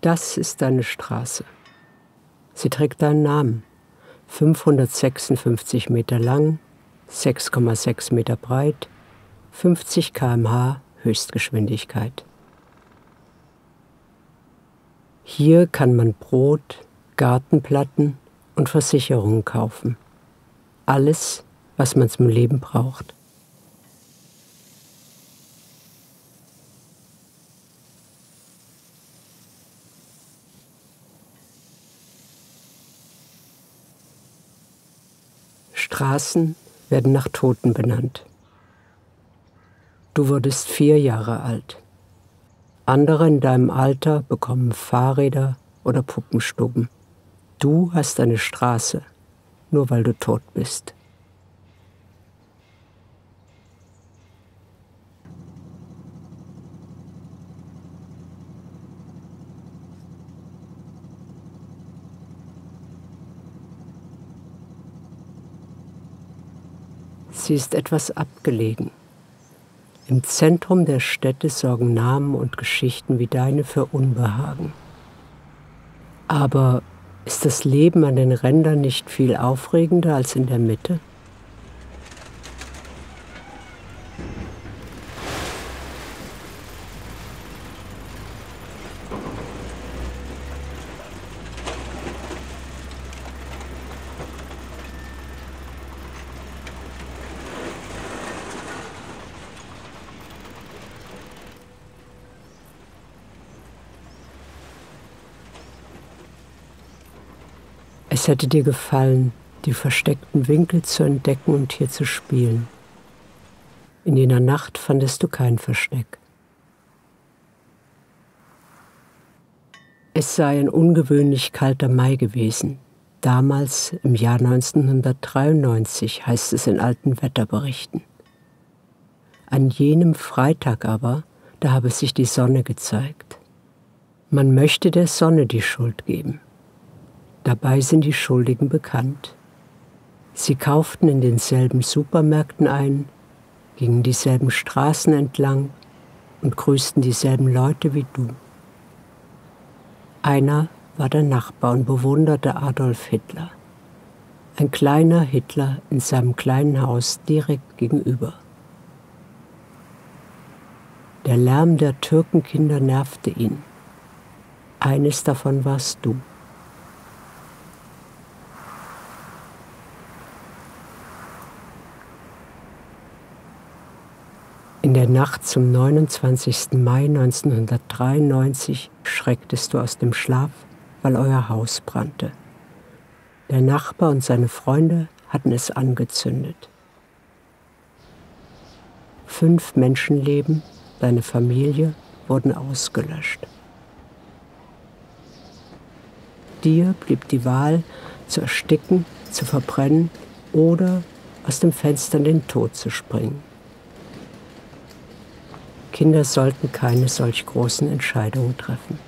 Das ist deine Straße. Sie trägt deinen Namen. 556 Meter lang, 6,6 Meter breit, 50 km/h Höchstgeschwindigkeit. Hier kann man Brot, Gartenplatten und Versicherungen kaufen. Alles, was man zum Leben braucht. Straßen werden nach Toten benannt. Du wurdest vier Jahre alt. Andere in deinem Alter bekommen Fahrräder oder Puppenstuben. Du hast eine Straße, nur weil du tot bist. Sie ist etwas abgelegen. Im Zentrum der Städte sorgen Namen und Geschichten wie deine für Unbehagen. Aber ist das Leben an den Rändern nicht viel aufregender als in der Mitte? Es hätte dir gefallen, die versteckten Winkel zu entdecken und hier zu spielen. In jener Nacht fandest du kein Versteck. Es sei ein ungewöhnlich kalter Mai gewesen. Damals, im Jahr 1993, heißt es in alten Wetterberichten. An jenem Freitag aber, da habe sich die Sonne gezeigt. Man möchte der Sonne die Schuld geben. Dabei sind die Schuldigen bekannt. Sie kauften in denselben Supermärkten ein, gingen dieselben Straßen entlang und grüßten dieselben Leute wie du. Einer war der Nachbar und bewunderte Adolf Hitler. Ein kleiner Hitler in seinem kleinen Haus direkt gegenüber. Der Lärm der Türkenkinder nervte ihn. Eines davon warst du. In der Nacht zum 29. Mai 1993 schrecktest du aus dem Schlaf, weil euer Haus brannte. Der Nachbar und seine Freunde hatten es angezündet. Fünf Menschenleben, deine Familie wurden ausgelöscht. Dir blieb die Wahl, zu ersticken, zu verbrennen oder aus dem Fenster in den Tod zu springen. Kinder sollten keine solch großen Entscheidungen treffen.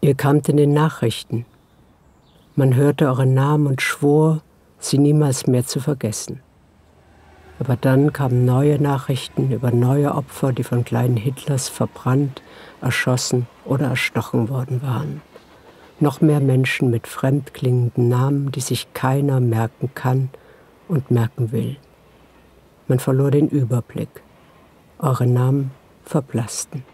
Ihr kamt in den Nachrichten. Man hörte eure Namen und schwor, sie niemals mehr zu vergessen. Aber dann kamen neue Nachrichten über neue Opfer, die von kleinen Hitlers verbrannt, erschossen oder erstochen worden waren. Noch mehr Menschen mit fremdklingenden Namen, die sich keiner merken kann und merken will. Man verlor den Überblick. Eure Namen verblassten.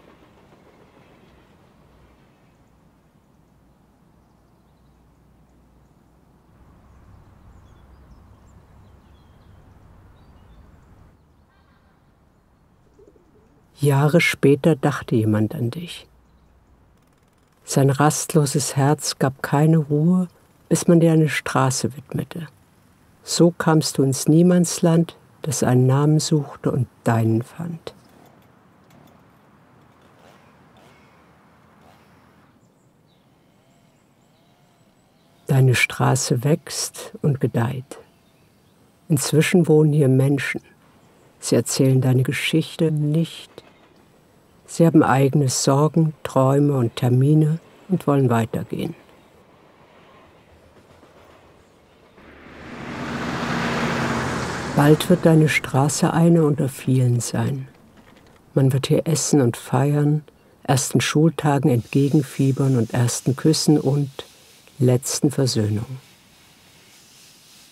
Jahre später dachte jemand an dich. Sein rastloses Herz gab keine Ruhe, bis man dir eine Straße widmete. So kamst du ins Niemandsland, das einen Namen suchte und deinen fand. Deine Straße wächst und gedeiht. Inzwischen wohnen hier Menschen. Sie erzählen deine Geschichte nicht. Sie haben eigene Sorgen, Träume und Termine und wollen weitergehen. Bald wird deine Straße eine unter vielen sein. Man wird hier essen und feiern, ersten Schultagen entgegenfiebern und ersten Küssen und letzten Versöhnung.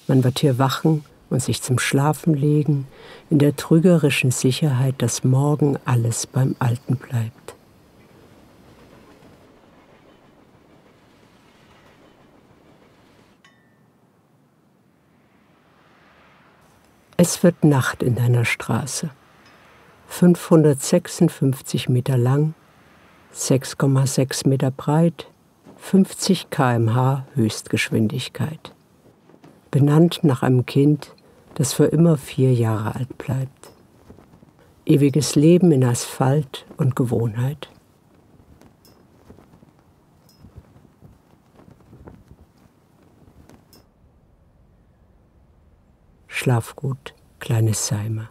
Man wird hier wachen und sich zum Schlafen legen, in der trügerischen Sicherheit, dass morgen alles beim Alten bleibt. Es wird Nacht in deiner Straße. 556 Meter lang, 6,6 Meter breit, 50 km/h Höchstgeschwindigkeit. Benannt nach einem Kind, das für immer vier Jahre alt bleibt. Ewiges Leben in Asphalt und Gewohnheit. Schlaf gut, kleines Seimer.